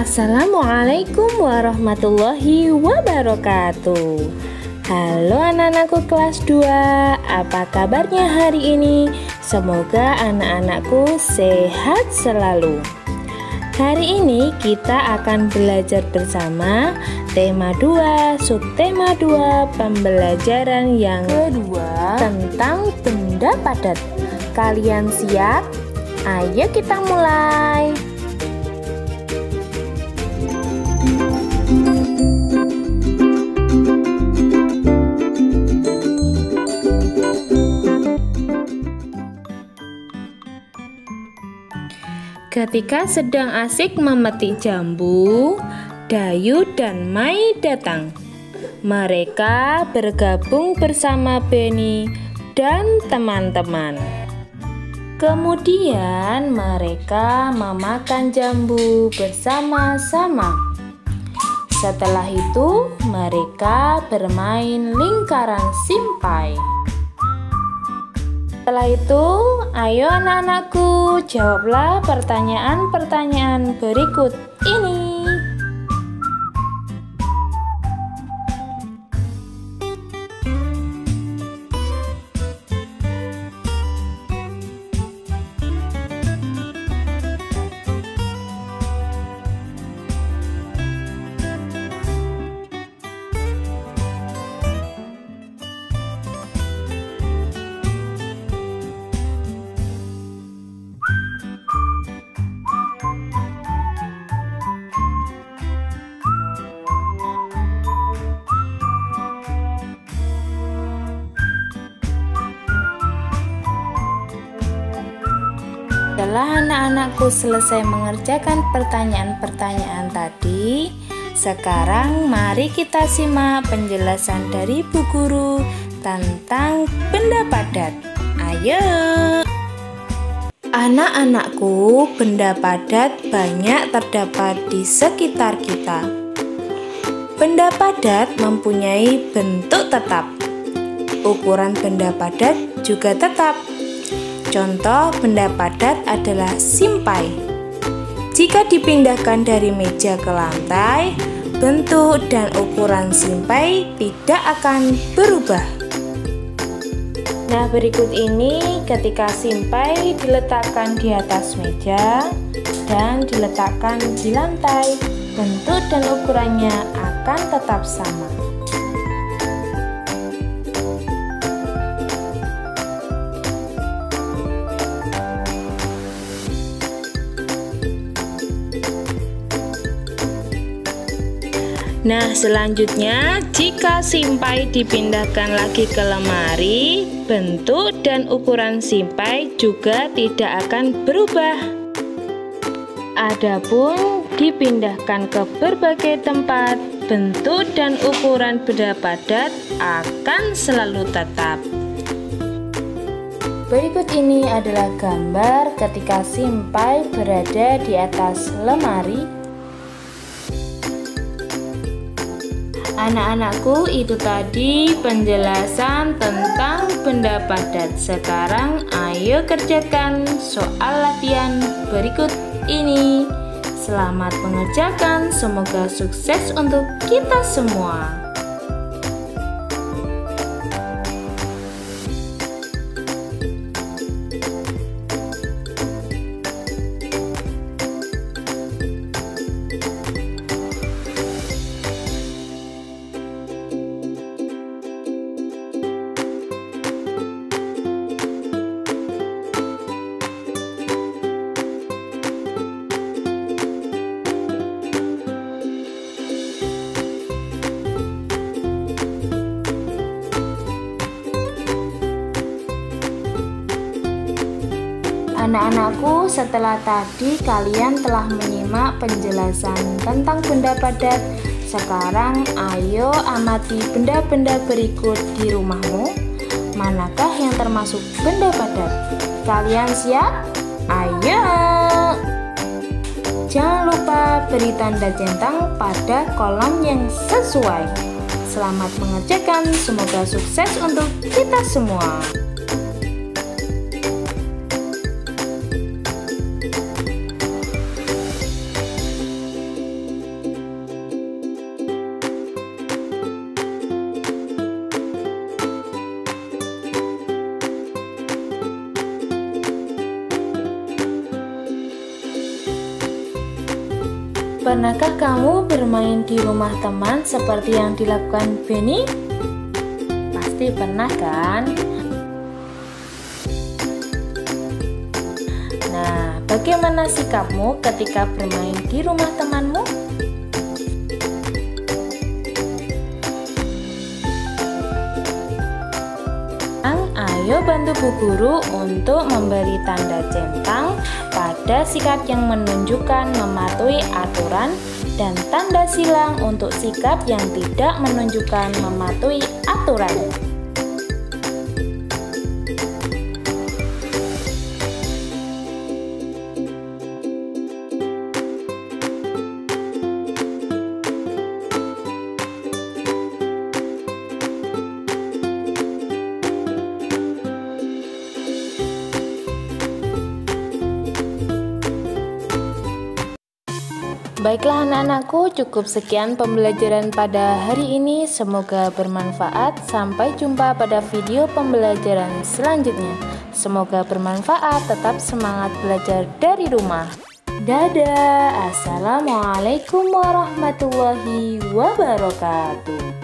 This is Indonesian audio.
Assalamualaikum warahmatullahi wabarakatuh. Halo anak-anakku kelas 2 Apa kabarnya hari ini? Semoga anak-anakku sehat selalu. Hari ini kita akan belajar bersama Tema 2, subtema 2 Pembelajaran yang kedua. Tentang benda padat. Kalian siap? Ayo kita mulai Ketika sedang asik memetik jambu, Dayu dan Mai datang. Mereka bergabung bersama Beni dan teman-teman. Kemudian mereka memakan jambu bersama-sama. Setelah itu, mereka bermain lingkaran simpai. Setelah itu, ayo anak-anakku, jawablah pertanyaan-pertanyaan berikut ini. Setelah anak-anakku selesai mengerjakan pertanyaan-pertanyaan tadi, sekarang mari kita simak penjelasan dari Bu Guru tentang benda padat. Ayo! Anak-anakku, benda padat banyak terdapat di sekitar kita. Benda padat mempunyai bentuk tetap. Ukuran benda padat juga tetap Contoh benda padat adalah simpai. Jika dipindahkan dari meja ke lantai, bentuk dan ukuran simpai tidak akan berubah. Nah, berikut ini ketika simpai diletakkan di atas meja dan diletakkan di lantai, bentuk dan ukurannya akan tetap sama. Nah, selanjutnya jika simpai dipindahkan lagi ke lemari, bentuk dan ukuran simpai juga tidak akan berubah. Adapun dipindahkan ke berbagai tempat, bentuk dan ukuran benda padat akan selalu tetap. Berikut ini adalah gambar ketika simpai berada di atas lemari Anak-anakku, itu tadi penjelasan tentang benda padat. Sekarang, ayo kerjakan soal latihan berikut ini. Selamat mengerjakan, semoga sukses untuk kita semua. Anak-anakku, setelah tadi kalian telah menyimak penjelasan tentang benda padat. Sekarang ayo amati benda-benda berikut di rumahmu. Manakah yang termasuk benda padat? Kalian siap? Ayo! Jangan lupa beri tanda centang pada kolom yang sesuai. Selamat mengerjakan, semoga sukses untuk kita semua. Pernahkah kamu bermain di rumah teman seperti yang dilakukan Benny? Pasti pernah kan? Nah, bagaimana sikapmu ketika bermain di rumah temanmu? Ayo bantu Bu Guru untuk memberi tanda centang pada sikap yang menunjukkan mematuhi aturan dan tanda silang untuk sikap yang tidak menunjukkan mematuhi aturan. Baiklah anak-anakku, cukup sekian pembelajaran pada hari ini. Semoga bermanfaat. Sampai jumpa pada video pembelajaran selanjutnya. Semoga bermanfaat. Tetap semangat belajar dari rumah. Dadah. Assalamualaikum warahmatullahi wabarakatuh.